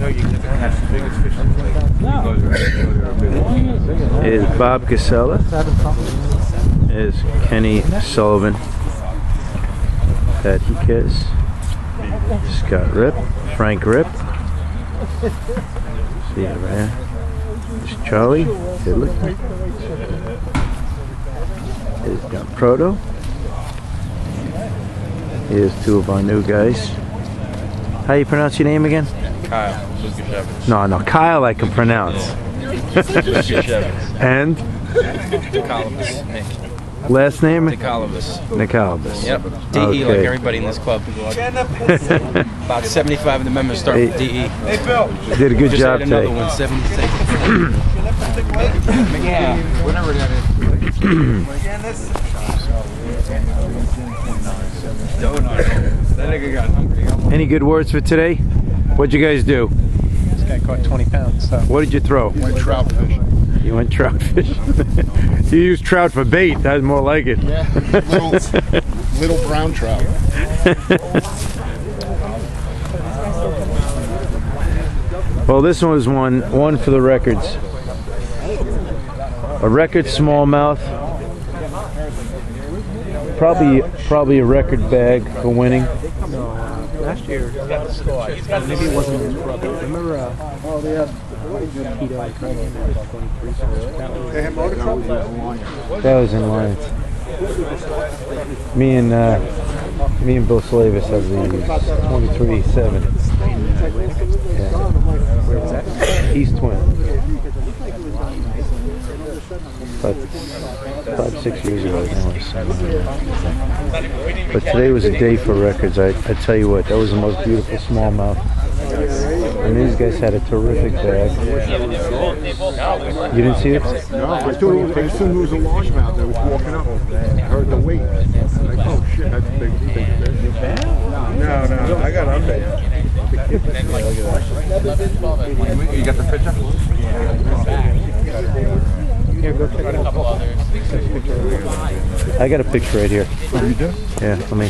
know you can the biggest fish the lake. Is Bob Casella. Is Kenny Sullivan. Pat Hickes. Scott Rip. Frank Rip. See you right Charlie. Good looking. Here's John Proto. Here's two of our new guys. How you pronounce your name again? Kyle, Lukashevich. No, no, Kyle I can pronounce. Lukashevich. And. Nick. last name? Nikolobus. Nicolabus. Yep. DE like everybody in this club. About 75 of the members start with DE. Did a good Just job another today. one, 76. yeah, whatever that is. Any good words for today? What'd you guys do? This guy caught 20 pounds, so What did you throw? went trout fishing. You went trout fishing. you used trout for bait. That's more like it. Yeah, little, little brown trout. Well, this one was one one for the records. A record smallmouth. Probably probably a record bag for winning. Last year, maybe it wasn't his brother. Remember, uh, oh, they had Tito and Craig in there, 23, so that was, in Lions. Me and uh, me and Bill Slavis have the 23-7. where was that? East Twin. About five, six years ago. that was. But today was a day for records. I, I tell you what, that was the most beautiful smallmouth. And these guys had a terrific bag. You didn't see it? No, I thought it was, I assumed it was a largemouth that was walking up. I heard the weight. I'm like, oh shit, that's a big, big fish. No, no, I got unbait. You got the picture? Here, go check it out. I got a picture right here. Oh, you do? Yeah, let me.